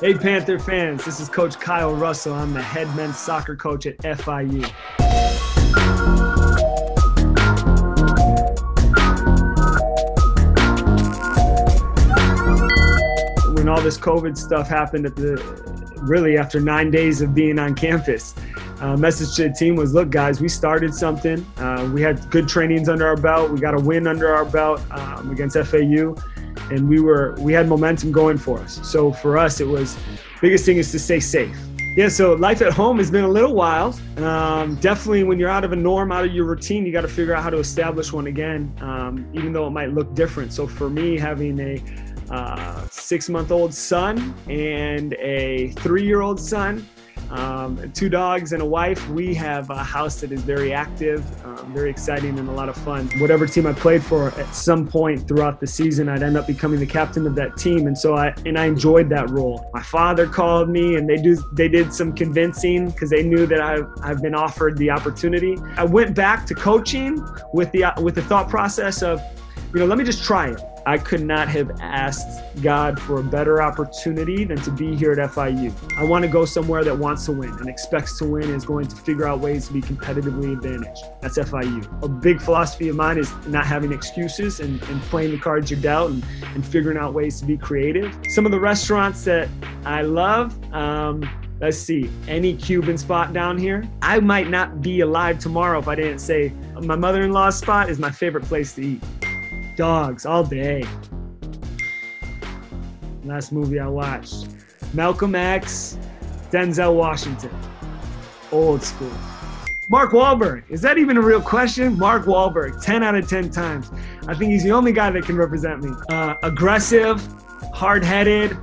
Hey, Panther fans, this is Coach Kyle Russell. I'm the head men's soccer coach at FIU. When all this COVID stuff happened at the really after nine days of being on campus, uh, message to the team was look guys we started something uh, we had good trainings under our belt we got a win under our belt um, against fau and we were we had momentum going for us. So for us, it was biggest thing is to stay safe. Yeah, so life at home has been a little wild. Um, definitely, when you're out of a norm, out of your routine, you got to figure out how to establish one again, um, even though it might look different. So for me, having a uh, six-month-old son and a three-year-old son, um, two dogs and a wife. We have a house that is very active, um, very exciting, and a lot of fun. Whatever team I played for, at some point throughout the season, I'd end up becoming the captain of that team, and so I and I enjoyed that role. My father called me, and they do they did some convincing because they knew that I've, I've been offered the opportunity. I went back to coaching with the with the thought process of, you know, let me just try it. I could not have asked God for a better opportunity than to be here at FIU. I want to go somewhere that wants to win and expects to win and is going to figure out ways to be competitively advantaged. That's FIU. A big philosophy of mine is not having excuses and, and playing the cards you're dealt and, and figuring out ways to be creative. Some of the restaurants that I love, um, let's see, any Cuban spot down here. I might not be alive tomorrow if I didn't say my mother in law's spot is my favorite place to eat dogs all day. Last movie I watched Malcolm X, Denzel Washington. Old school. Mark Wahlberg. Is that even a real question? Mark Wahlberg, 10 out of 10 times. I think he's the only guy that can represent me. Uh, aggressive, hard headed,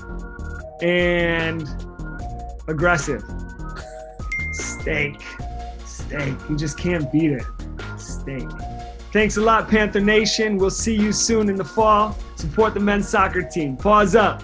and aggressive. Steak. Steak. You just can't beat it. Steak. Thanks a lot, Panther Nation. We'll see you soon in the fall. Support the men's soccer team. Paws up.